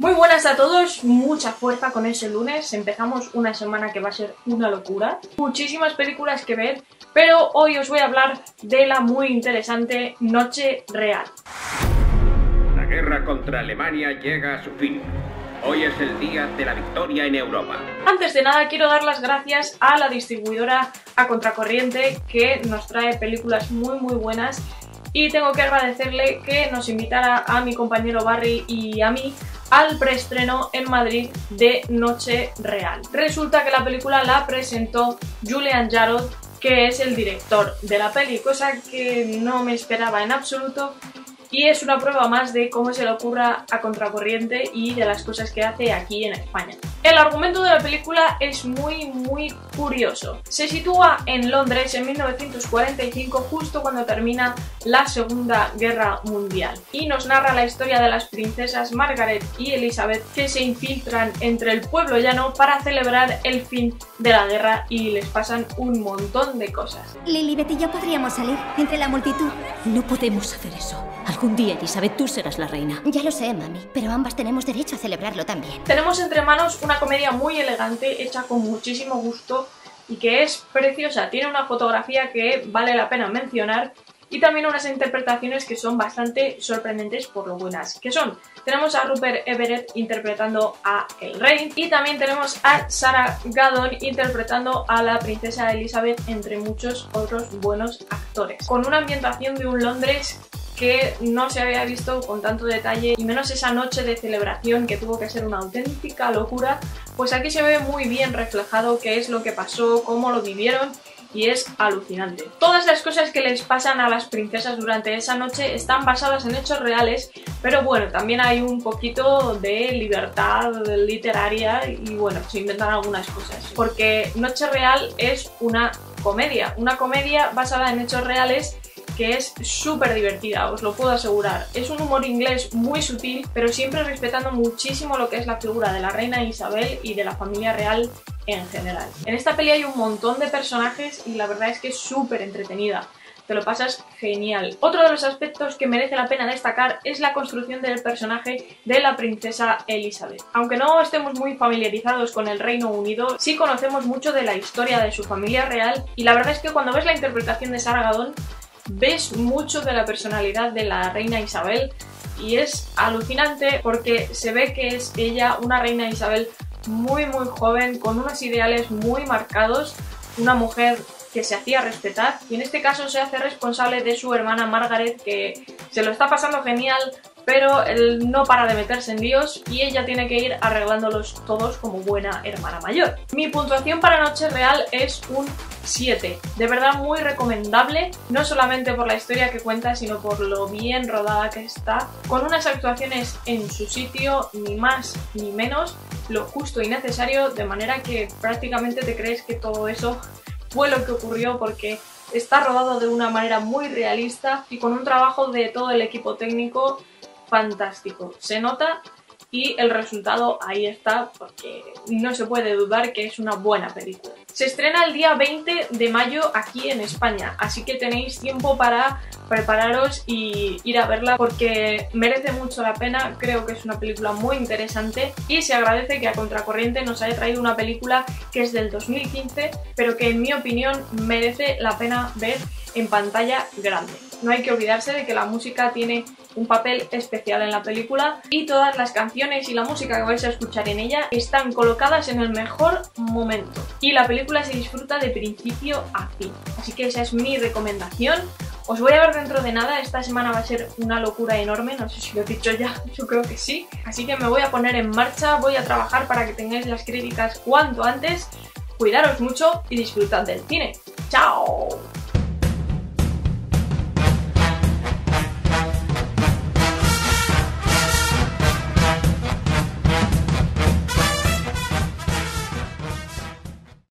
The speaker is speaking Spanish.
Muy buenas a todos, mucha fuerza con ese lunes, empezamos una semana que va a ser una locura, muchísimas películas que ver, pero hoy os voy a hablar de la muy interesante Noche Real. La guerra contra Alemania llega a su fin. Hoy es el día de la victoria en Europa. Antes de nada quiero dar las gracias a la distribuidora A Contracorriente que nos trae películas muy muy buenas y tengo que agradecerle que nos invitara a mi compañero Barry y a mí al preestreno en Madrid de Noche Real. Resulta que la película la presentó Julian Jarod, que es el director de la peli, cosa que no me esperaba en absoluto y es una prueba más de cómo se le ocurra a Contracorriente y de las cosas que hace aquí en España. El argumento de la película es muy muy curioso. Se sitúa en Londres en 1945 justo cuando termina la Segunda Guerra Mundial y nos narra la historia de las princesas Margaret y Elizabeth que se infiltran entre el pueblo llano para celebrar el fin de la guerra y les pasan un montón de cosas. Lilibet y yo podríamos salir entre la multitud. No podemos hacer eso. Algún día, Elizabeth, tú serás la reina. Ya lo sé, mami, pero ambas tenemos derecho a celebrarlo también. Tenemos entre manos una comedia muy elegante, hecha con muchísimo gusto y que es preciosa. Tiene una fotografía que vale la pena mencionar y también unas interpretaciones que son bastante sorprendentes por lo buenas que son. Tenemos a Rupert Everett interpretando a El Rey y también tenemos a Sarah Gaddon interpretando a la princesa Elizabeth entre muchos otros buenos actores. Con una ambientación de un Londres que no se había visto con tanto detalle y menos esa noche de celebración que tuvo que ser una auténtica locura, pues aquí se ve muy bien reflejado qué es lo que pasó, cómo lo vivieron y es alucinante. Todas las cosas que les pasan a las princesas durante esa noche están basadas en hechos reales, pero bueno, también hay un poquito de libertad literaria y bueno, se inventan algunas cosas. Porque Noche Real es una comedia, una comedia basada en hechos reales que es súper divertida, os lo puedo asegurar. Es un humor inglés muy sutil, pero siempre respetando muchísimo lo que es la figura de la reina Isabel y de la familia real en general. En esta peli hay un montón de personajes y la verdad es que es súper entretenida te lo pasas genial. Otro de los aspectos que merece la pena destacar es la construcción del personaje de la princesa Elizabeth. Aunque no estemos muy familiarizados con el Reino Unido, sí conocemos mucho de la historia de su familia real y la verdad es que cuando ves la interpretación de Sarah Gadon ves mucho de la personalidad de la reina Isabel y es alucinante porque se ve que es ella una reina Isabel muy muy joven, con unos ideales muy marcados, una mujer que se hacía respetar y en este caso se hace responsable de su hermana Margaret que se lo está pasando genial pero él no para de meterse en líos y ella tiene que ir arreglándolos todos como buena hermana mayor. Mi puntuación para Noche Real es un 7. De verdad muy recomendable, no solamente por la historia que cuenta, sino por lo bien rodada que está, con unas actuaciones en su sitio, ni más ni menos, lo justo y necesario, de manera que prácticamente te crees que todo eso fue lo que ocurrió porque está rodado de una manera muy realista y con un trabajo de todo el equipo técnico fantástico. Se nota y el resultado ahí está porque no se puede dudar que es una buena película. Se estrena el día 20 de mayo aquí en España, así que tenéis tiempo para prepararos y ir a verla porque merece mucho la pena, creo que es una película muy interesante y se agradece que a Contracorriente nos haya traído una película que es del 2015 pero que en mi opinión merece la pena ver en pantalla grande. No hay que olvidarse de que la música tiene un papel especial en la película y todas las canciones y la música que vais a escuchar en ella están colocadas en el mejor momento y la película se disfruta de principio a fin. Así que esa es mi recomendación. Os voy a ver dentro de nada, esta semana va a ser una locura enorme, no sé si lo he dicho ya, yo creo que sí. Así que me voy a poner en marcha, voy a trabajar para que tengáis las críticas cuanto antes. Cuidaros mucho y disfrutad del cine. ¡Chao!